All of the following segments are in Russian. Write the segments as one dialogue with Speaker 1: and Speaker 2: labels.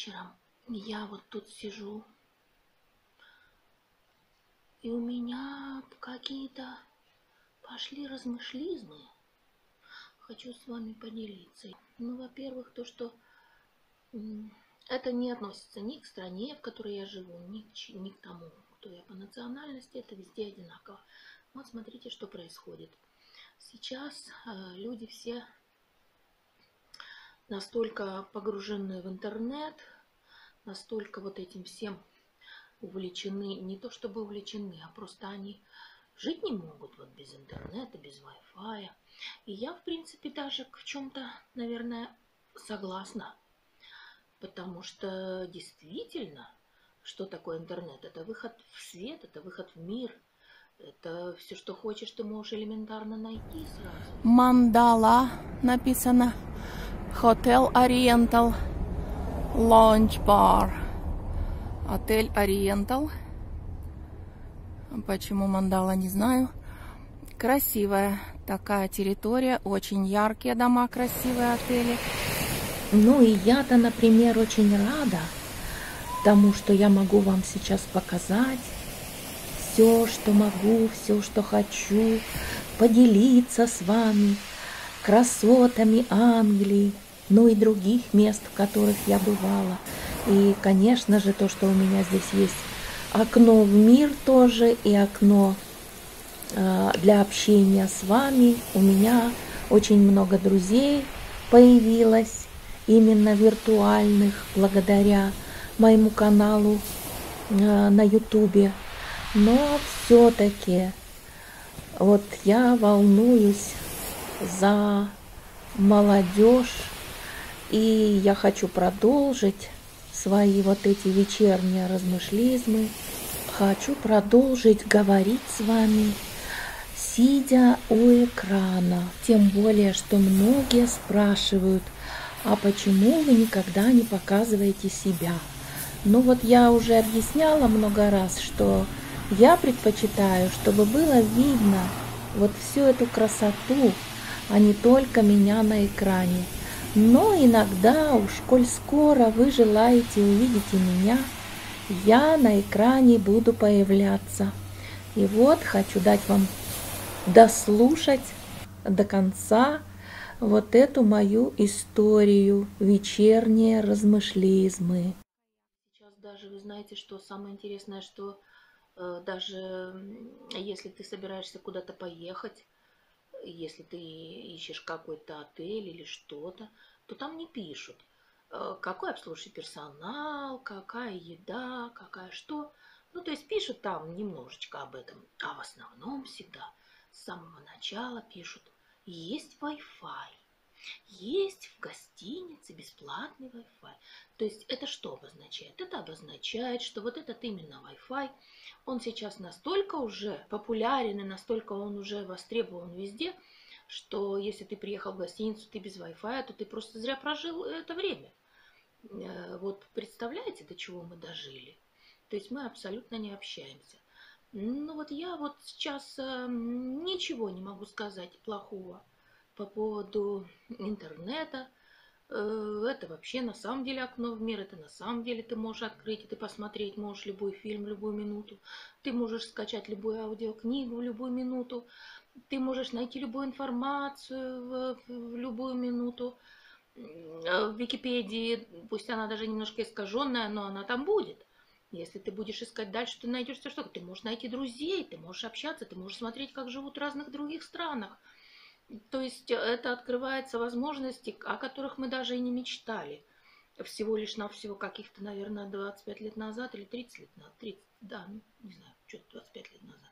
Speaker 1: Вечером я вот тут сижу, и у меня какие-то пошли размышлизмы. Хочу с вами поделиться. Ну, во-первых, то, что это не относится ни к стране, в которой я живу, ни к, ни к тому, кто я по национальности, это везде одинаково. Вот смотрите, что происходит. Сейчас э, люди все настолько погружены в интернет, настолько вот этим всем увлечены, не то чтобы увлечены, а просто они жить не могут вот без интернета, без Wi-Fi. И я, в принципе, даже в чем-то, наверное, согласна. Потому что действительно, что такое интернет? Это выход в свет, это выход в мир. Это все, что хочешь, ты можешь элементарно найти сразу.
Speaker 2: Мандала написано. Hotel Oriental Lounge Bar. Отель Oriental. Почему мандала, не знаю. Красивая такая территория, очень яркие дома, красивые отели.
Speaker 1: Ну и я-то, например, очень рада тому, что я могу вам сейчас показать. Все, что могу, все, что хочу, поделиться с вами красотами Англии, ну и других мест, в которых я бывала. И, конечно же, то, что у меня здесь есть окно в мир тоже и окно э, для общения с вами. У меня очень много друзей появилось, именно виртуальных, благодаря моему каналу э, на ютубе. Но все-таки вот я волнуюсь за молодежь. И я хочу продолжить свои вот эти вечерние размышлизмы. Хочу продолжить говорить с вами, сидя у экрана. Тем более, что многие спрашивают, а почему вы никогда не показываете себя? Ну вот я уже объясняла много раз, что я предпочитаю, чтобы было видно вот всю эту красоту, а не только меня на экране. Но иногда, уж коль скоро вы желаете увидеть меня, я на экране буду появляться. И вот хочу дать вам дослушать до конца вот эту мою историю, вечерние размышлизмы.
Speaker 2: Сейчас даже вы знаете, что самое интересное, что э, даже если ты собираешься куда-то поехать, если ты ищешь какой-то отель или что-то, то там не пишут, э, какой обслуживающий персонал, какая еда, какая что. Ну, то есть пишут там немножечко об этом, а в основном всегда с самого начала пишут, есть Wi-Fi, есть в гостинице бесплатный Wi-Fi. То есть это что обозначает? Это обозначает, что вот этот именно Wi-Fi – он сейчас настолько уже популярен и настолько он уже востребован везде, что если ты приехал в гостиницу, ты без Wi-Fi, то ты просто зря прожил это время. Э, вот представляете, до чего мы дожили? То есть мы абсолютно не общаемся. Ну вот я вот сейчас э, ничего не могу сказать плохого по поводу интернета, Э, это вообще на самом деле окно в мир, это на самом деле ты можешь открыть, и ты посмотреть можешь любой фильм в любую минуту, ты можешь скачать любую аудиокнигу в любую минуту, ты можешь найти любую информацию в, в любую минуту. В Википедии, пусть она даже немножко искаженная, но она там будет. Если ты будешь искать дальше, ты найдешь все что. Ты можешь найти друзей, ты можешь общаться, ты можешь смотреть, как живут в разных других странах. То есть э, это открывается возможности, о которых мы даже и не мечтали. Всего лишь на всего каких-то, наверное, 25 лет назад или 30 лет назад. 30, да, ну, не знаю, что-то 25 лет назад.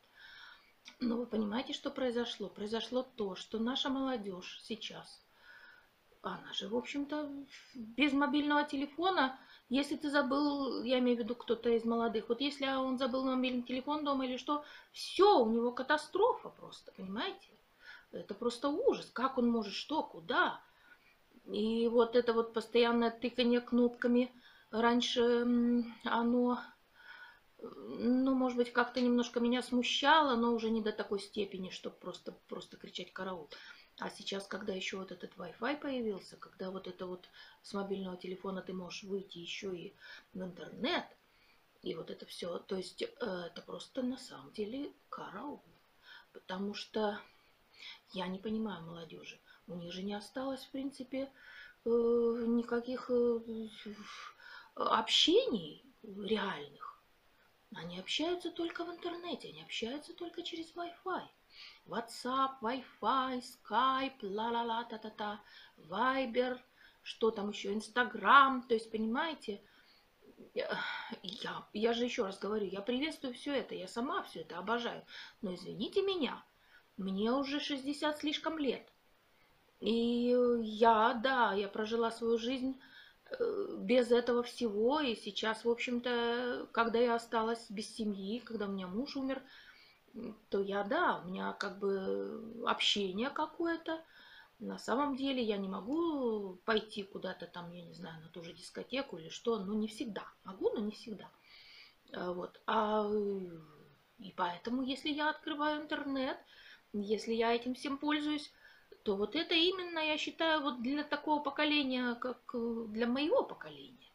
Speaker 2: Но вы понимаете, что произошло? Произошло то, что наша молодежь сейчас, она же, в общем-то, без мобильного телефона, если ты забыл, я имею в виду кто-то из молодых, вот если он забыл мобильный телефон дома или что, все, у него катастрофа просто, понимаете? Это просто ужас. Как он может, что, куда? И вот это вот постоянное тыканье кнопками, раньше оно, ну, может быть, как-то немножко меня смущало, но уже не до такой степени, чтобы просто, просто кричать караул. А сейчас, когда еще вот этот Wi-Fi появился, когда вот это вот с мобильного телефона ты можешь выйти еще и в интернет, и вот это все, то есть э, это просто на самом деле караул. Потому что я не понимаю молодежи. У них же не осталось, в принципе, э, никаких э, общений реальных. Они общаются только в интернете, они общаются только через Wi-Fi. WhatsApp, Wi-Fi, Skype, ла-ла-ла, та-та-та, Viber, что там еще, Instagram. То есть, понимаете, я, я же еще раз говорю, я приветствую все это, я сама все это обожаю. Но извините меня, мне уже 60 слишком лет. И я, да, я прожила свою жизнь э, без этого всего. И сейчас, в общем-то, когда я осталась без семьи, когда у меня муж умер, то я, да, у меня как бы общение какое-то. На самом деле я не могу пойти куда-то там, я не знаю, на ту же дискотеку или что, но не всегда. Могу, но не всегда. А, вот. А, и поэтому, если я открываю интернет, если я этим всем пользуюсь, то вот это именно, я считаю, вот для такого поколения, как э, для моего поколения.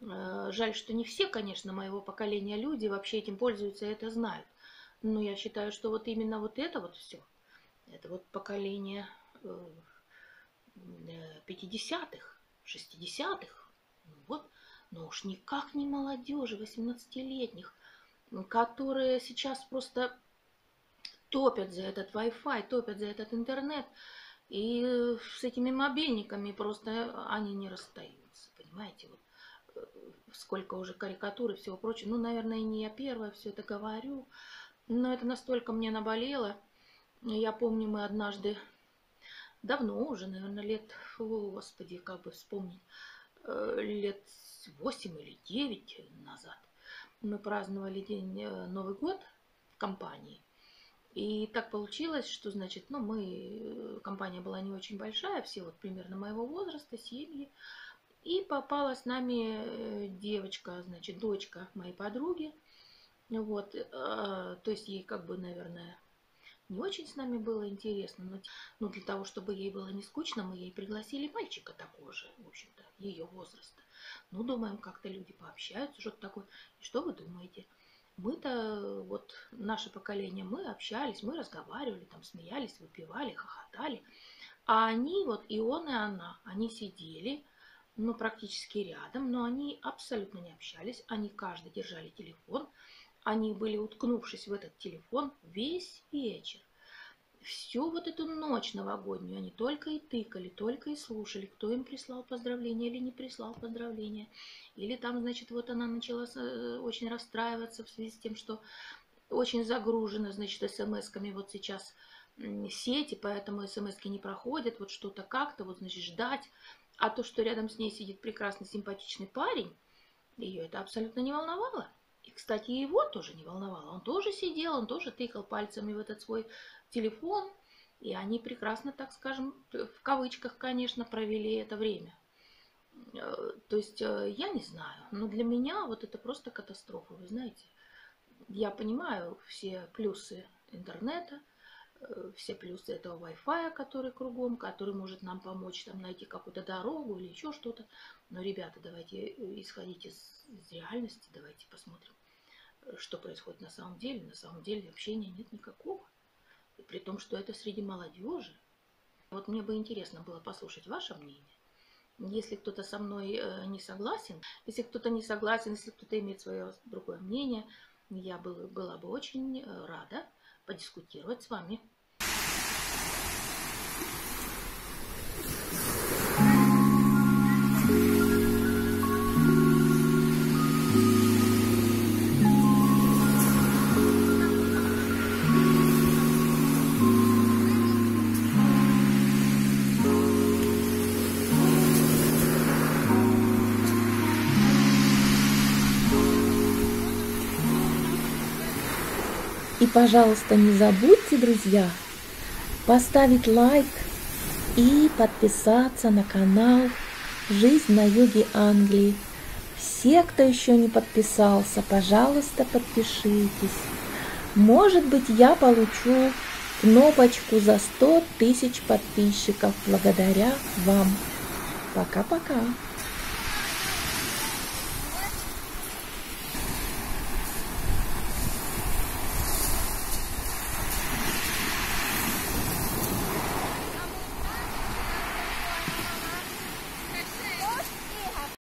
Speaker 2: Э, жаль, что не все, конечно, моего поколения люди вообще этим пользуются и это знают. Но я считаю, что вот именно вот это вот все, это вот поколение 50-х, э, 60-х, вот, но уж никак не молодежи 18-летних, которые сейчас просто топят за этот Wi-Fi, топят за этот интернет, и с этими мобильниками просто они не расстаются, понимаете, вот э, сколько уже карикатур и всего прочего. Ну, наверное, не я первая все это говорю, но это настолько мне наболело. Я помню, мы однажды, давно уже, наверное, лет, о, господи, как бы вспомнить, э, лет 8 или 9 назад, мы праздновали день э, Новый год в компании. И так получилось, что, значит, ну, мы, э, компания была не очень большая, все вот примерно моего возраста, семьи. И попала с нами девочка, значит, дочка моей подруги, вот, э, то есть ей как бы, наверное, не очень с нами было интересно, но, но для того, чтобы ей было не скучно, мы ей пригласили мальчика такого же, в общем-то, ее возраста. Ну, думаем, как-то люди пообщаются, что-то такое. И что вы думаете? Мы-то, вот наше поколение, мы общались, мы разговаривали, там смеялись, выпивали, хохотали. А они, вот и он, и она, они сидели, ну, практически рядом, но они абсолютно не общались, они каждый держали телефон, они были уткнувшись в этот телефон весь вечер. Всю вот эту ночь новогоднюю они только и тыкали, только и слушали, кто им прислал поздравления или не прислал поздравления. Или там, значит, вот она начала э, очень расстраиваться в связи с тем, что очень загружена, значит, смс-ками вот сейчас сети, поэтому смс не проходят, вот что-то как-то, вот, значит, ждать. А то, что рядом с ней сидит прекрасный, симпатичный парень, ее это абсолютно не волновало. Кстати, его тоже не волновало. Он тоже сидел, он тоже тыкал пальцами в этот свой телефон. И они прекрасно, так скажем, в кавычках, конечно, провели это время. Э, то есть, э, я не знаю, но для меня вот это просто катастрофа, вы знаете. Я понимаю все плюсы интернета, э, все плюсы этого Wi-Fi, который кругом, который может нам помочь там найти какую-то дорогу или еще что-то. Но, ребята, давайте исходить из, из реальности, давайте посмотрим, что происходит на самом деле. На самом деле общения нет никакого. И при том, что это среди молодежи. Вот мне бы интересно было послушать ваше мнение. Если кто-то со мной э, не согласен, если кто-то не согласен, если кто-то имеет свое другое мнение, я была, бы очень э, рада подискутировать с вами.
Speaker 1: И, пожалуйста, не забудьте, друзья, поставить лайк и подписаться на канал «Жизнь на юге Англии». Все, кто еще не подписался, пожалуйста, подпишитесь. Может быть, я получу
Speaker 2: кнопочку за 100 тысяч подписчиков благодаря вам. Пока-пока.